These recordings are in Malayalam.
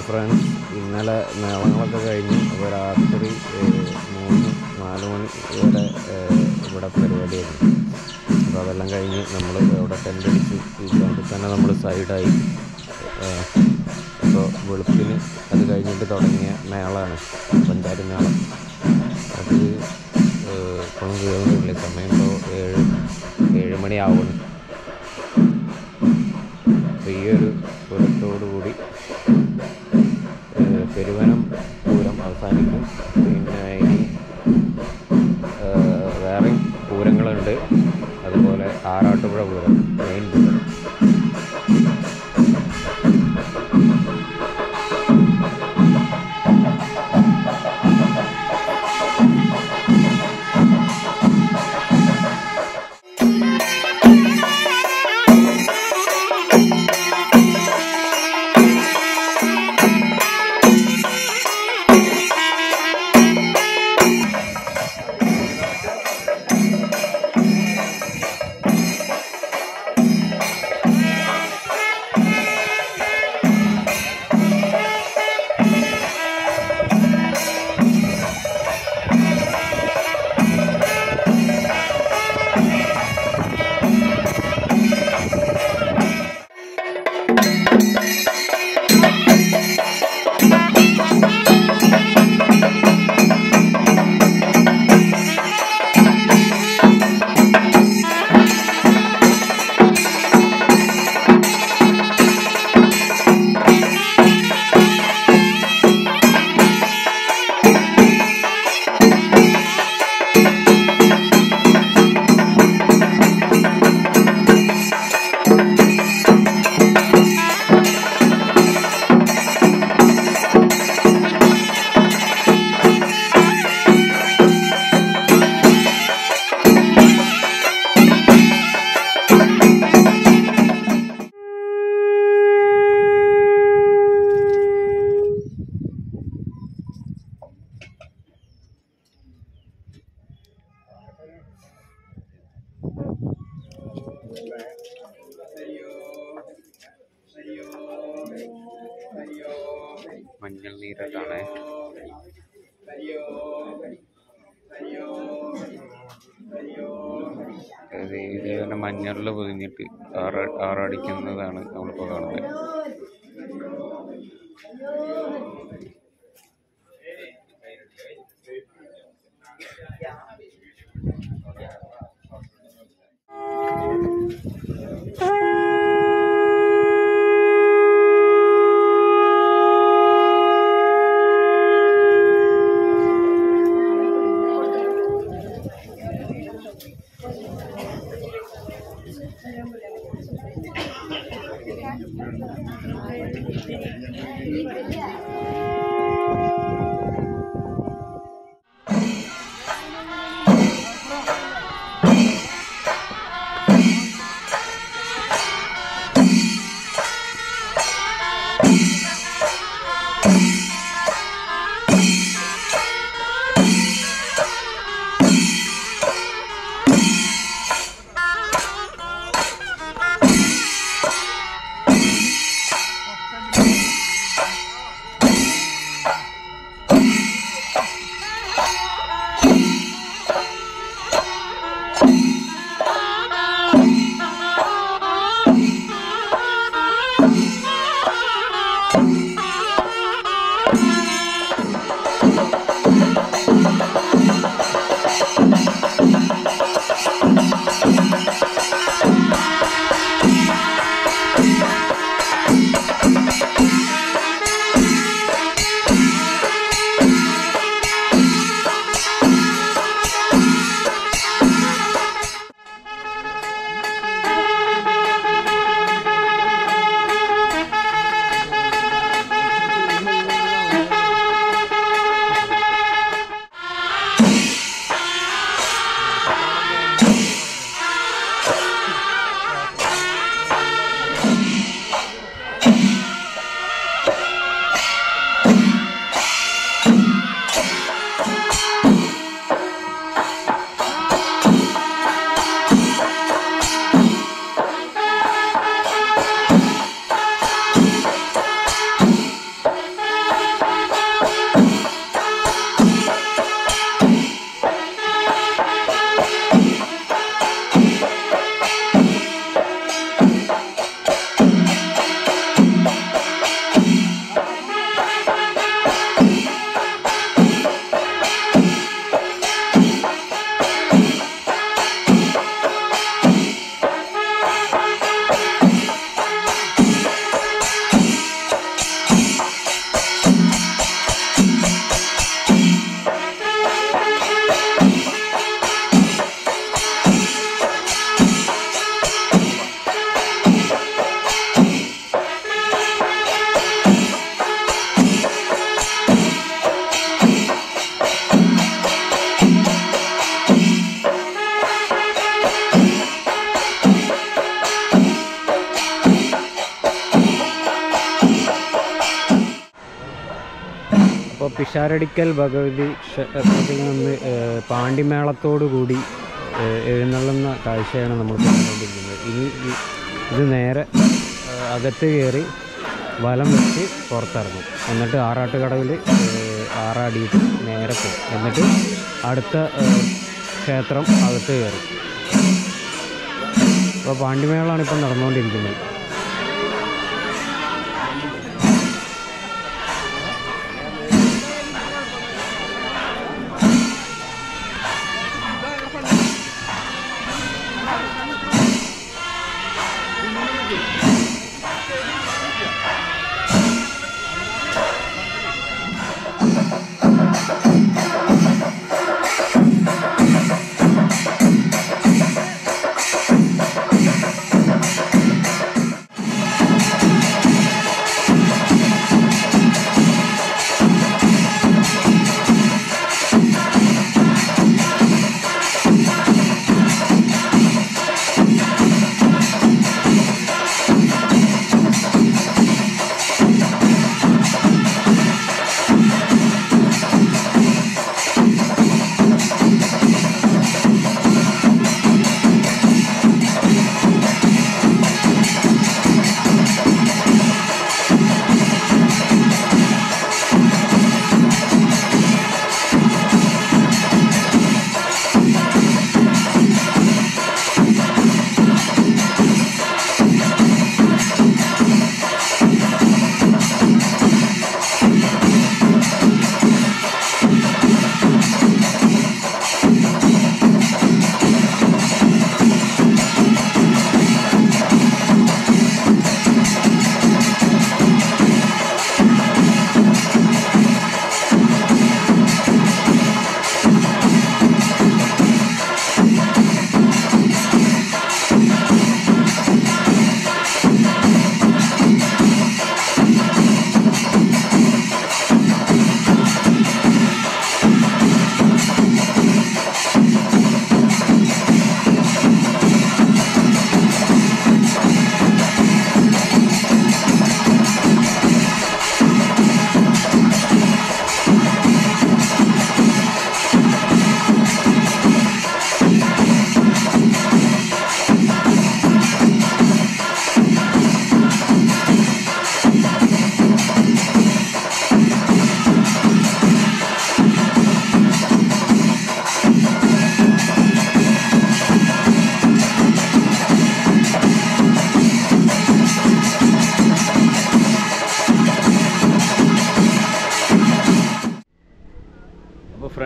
അപ്പോൾ ഫ്രണ്ട്സ് ഇന്നലെ മേളങ്ങളൊക്കെ കഴിഞ്ഞ് അപ്പോൾ രാത്രി മൂന്ന് നാല് മണി വരെ ഇവിടെ പരിപാടിയായിരുന്നു. അപ്പോൾ അതെല്ലാം കഴിഞ്ഞ് നമ്മൾ അവിടെ ടെന്റ് അടിച്ച് ഇതുകൊണ്ട് തന്നെ നമ്മൾ സൈഡായി അപ്പോൾ വെളുപ്പിന് അത് കഴിഞ്ഞിട്ട് തുടങ്ങിയ മേളാണ് പഞ്ചായത്ത് മേള. അത് ഇപ്പോഴും തീർന്നിട്ടില്ല സമയം ഇപ്പോൾ ഏഴ് ഏഴ് മണിയാവുന്നു അപ്പോൾ ഈ ഒരു പൂരത്തോടുകൂടി ഏഹ്, പെരുവനം പൂരം അവസാനിക്കും. പിന്നെ ഇനി വേറെയും പൂരങ്ങളുണ്ട്. അതുപോലെ ആറാട്ടുപുഴ പൂരം. മഞ്ഞൾ നീരൊക്കെയാണ് ഇതേപോലെ മഞ്ഞളിൽ പൊതിഞ്ഞിട്ട് ആറ ആറടിക്കുന്നതാണ് നമ്മളിപ്പോൾ കാണുന്നത്. പിഷാരടിക്കൽ ഭഗവതി ക്ഷേത്രത്തിൽ നിന്ന് പാണ്ടിമേളത്തോടുകൂടി കൂടി എഴുന്നള്ളുന്ന കാഴ്ചയാണ് നമ്മൾ കണ്ടുകൊണ്ടിരിക്കുന്നത്. ഇനി ഇത് നേരെ അകത്ത് കയറി വലം വെച്ച് പുറത്തിറങ്ങും. എന്നിട്ട് ആറാട്ടുകടവിൽ ആറാടിയിട്ട് നേരെ പോകും. എന്നിട്ട് അടുത്ത ക്ഷേത്രം അകത്ത് കയറി. അപ്പോൾ പാണ്ടിമേളാണ് ഇപ്പം നടന്നുകൊണ്ടിരിക്കുന്നത്.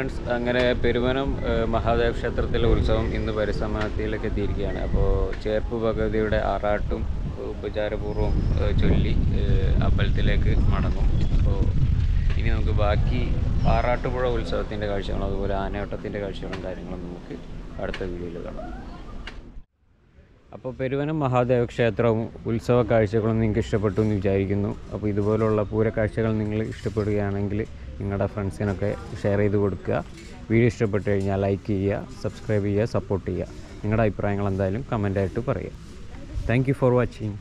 ഫ്രണ്ട്സ് അങ്ങനെ പെരുവനം ഏഹ്, മഹാദേവ ക്ഷേത്രത്തിലെ ഉത്സവം ഇന്ന് പരിസമാപ്തിയിലേക്ക് എത്തിയിരിക്കുകയാണ്. അപ്പോൾ ചേർപ്പ് ഭഗവതിയുടെ ആറാട്ടും ഉപചാരപൂർവം ചൊല്ലി അമ്പലത്തിലേക്ക് മടങ്ങും. അപ്പോൾ ഇനി നമുക്ക് ബാക്കി ആറാട്ടുപുഴ ഉത്സവത്തിന്റെ കാഴ്ചകളും അതുപോലെ ആനയോട്ടത്തിന്റെ കാഴ്ചകളും കാര്യങ്ങളും നമുക്ക് അടുത്ത വീഡിയോയിൽ കാണാം. അപ്പോൾ പെരുവനം മഹാദേവ ക്ഷേത്രവും ഉത്സവ കാഴ്ചകളും നിങ്ങൾക്ക് ഇഷ്ടപ്പെട്ടു എന്ന് വിചാരിക്കുന്നു. അപ്പോൾ ഇതുപോലുള്ള പൂര കാഴ്ചകൾ നിങ്ങൾ ഇഷ്ടപ്പെടുകയാണെങ്കിൽ നിങ്ങളുടെ ഫ്രണ്ട്സിനൊക്കെ ഷെയർ ചെയ്ത് കൊടുക്കുക. വീഡിയോ ഇഷ്ടപ്പെട്ട് കഴിഞ്ഞാൽ ലൈക്ക് ചെയ്യുക സബ്സ്ക്രൈബ് ചെയ്യുക സപ്പോർട്ട് ചെയ്യുക. നിങ്ങളുടെ അഭിപ്രായങ്ങൾ എന്തായാലും കമന്റായിട്ട് പറയുക. Thank for watching.